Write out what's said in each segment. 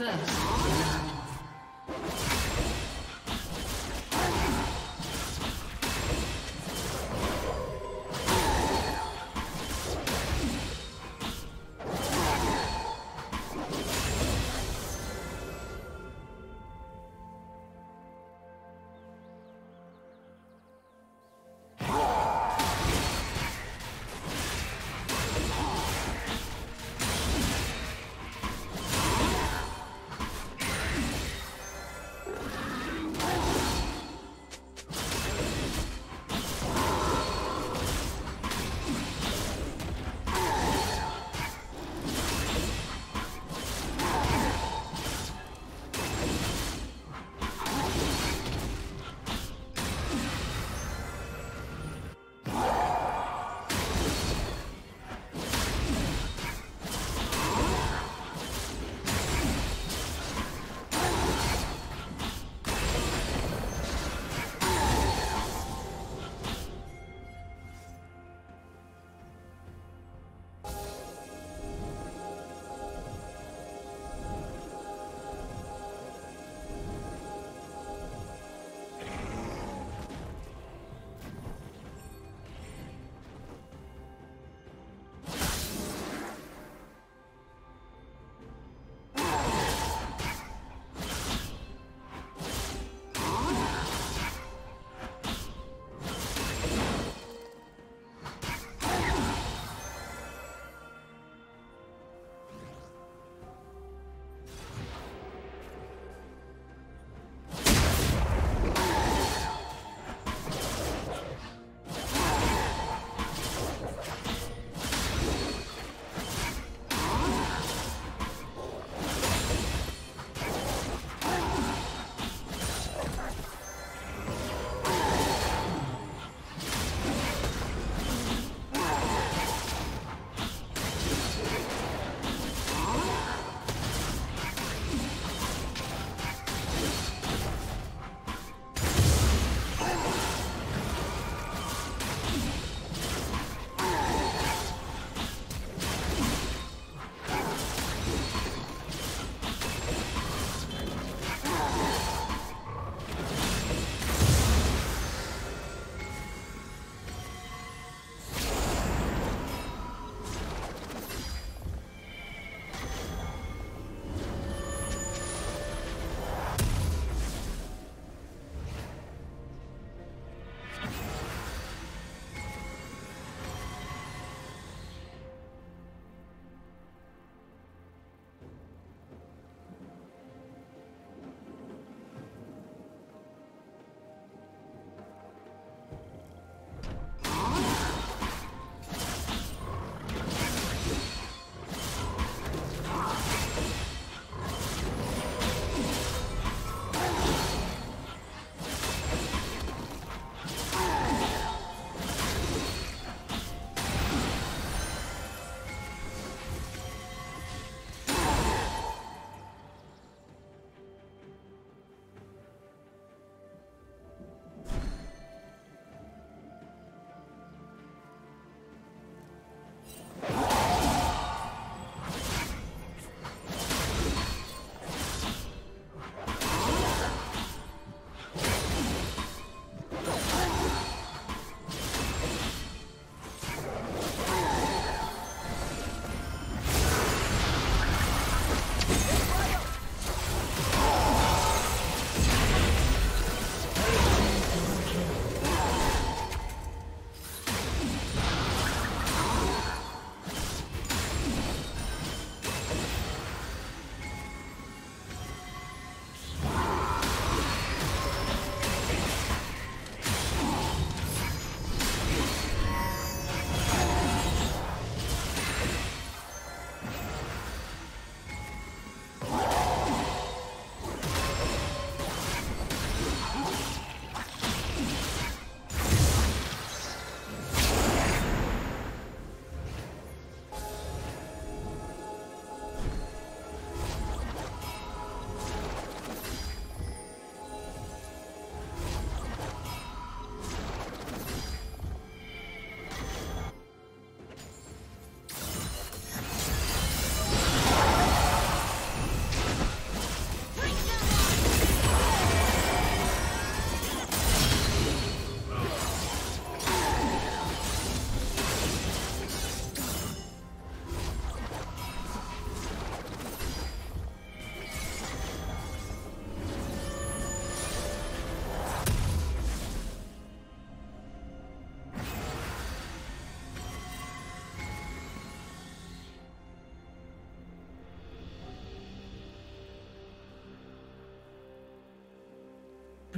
First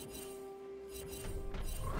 Thank you.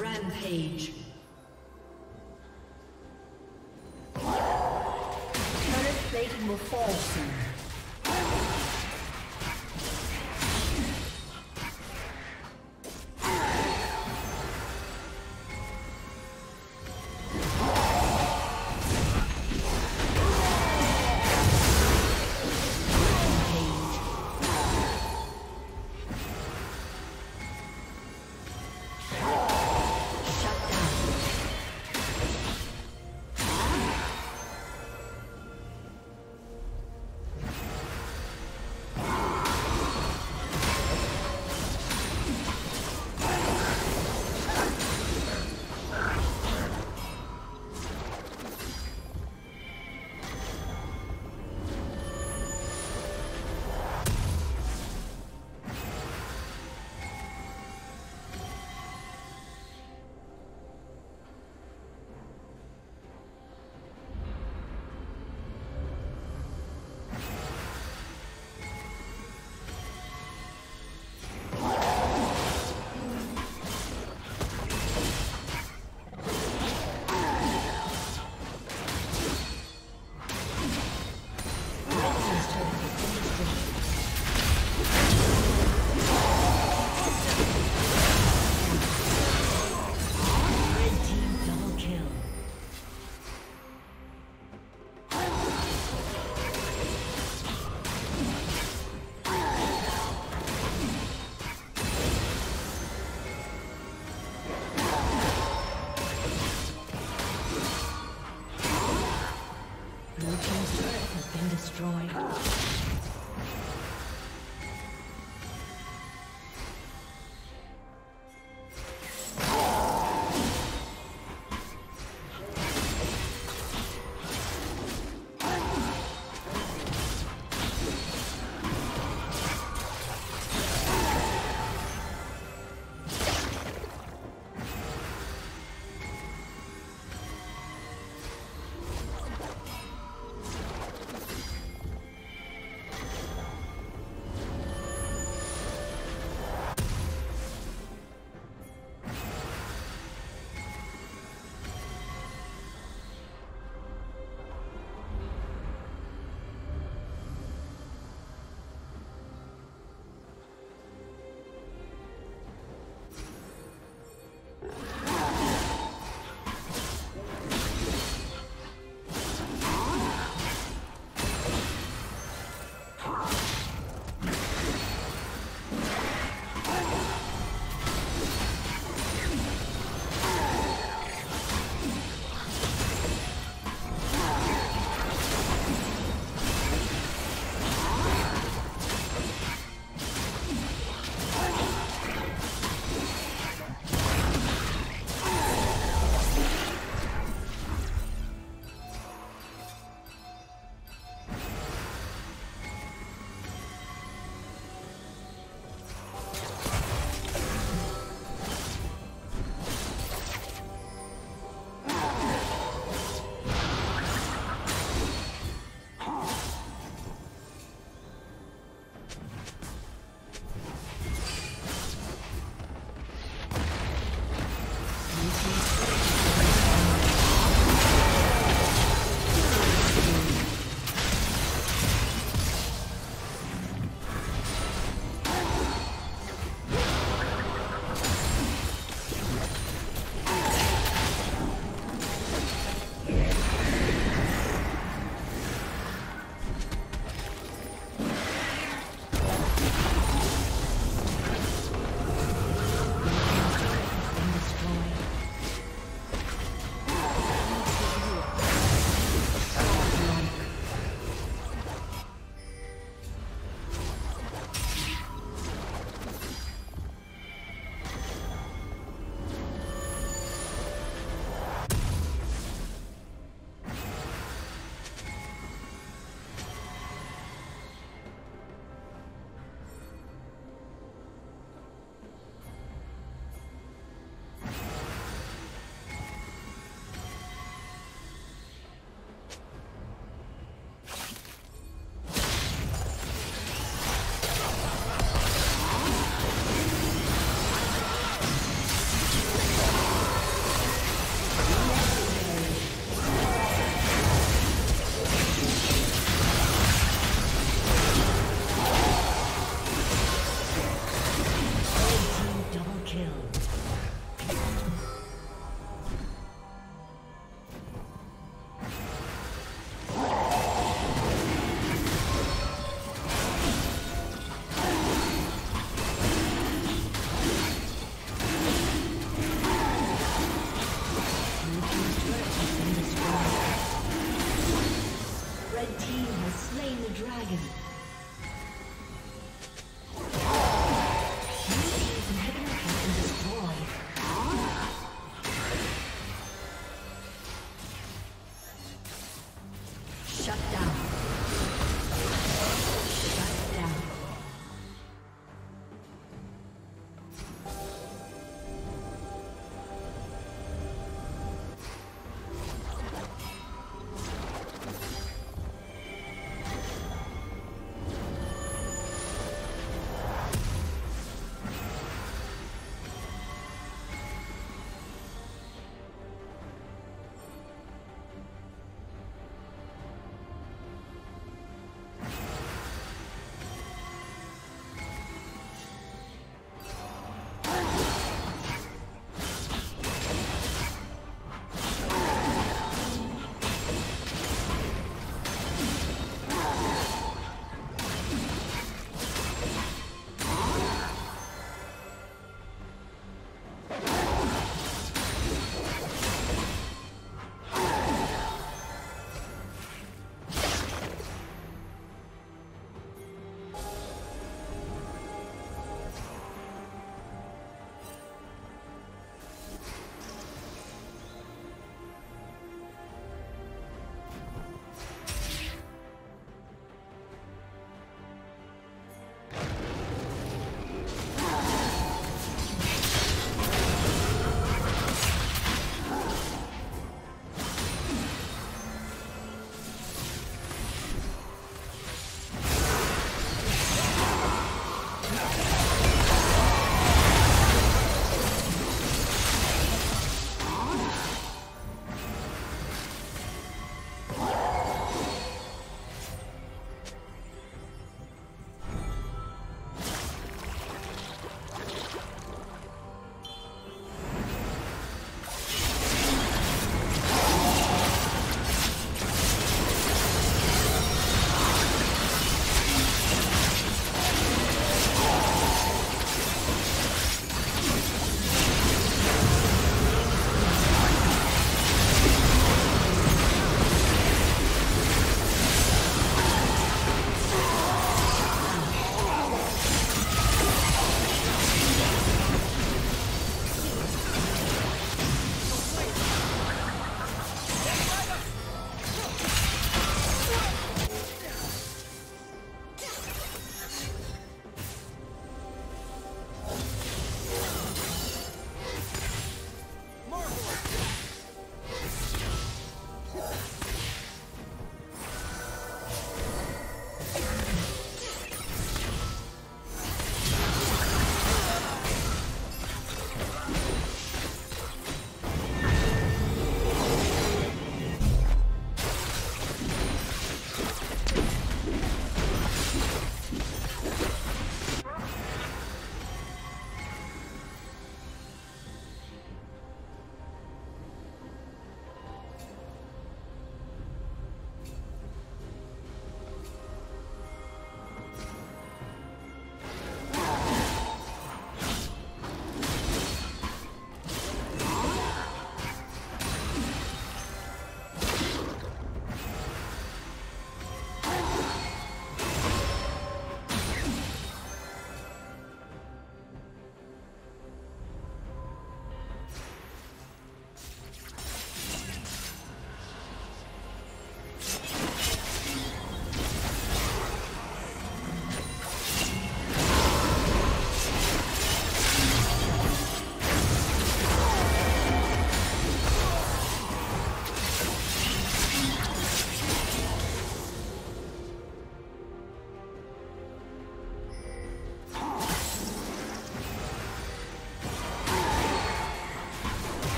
Rampage. destroyed.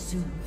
Soon.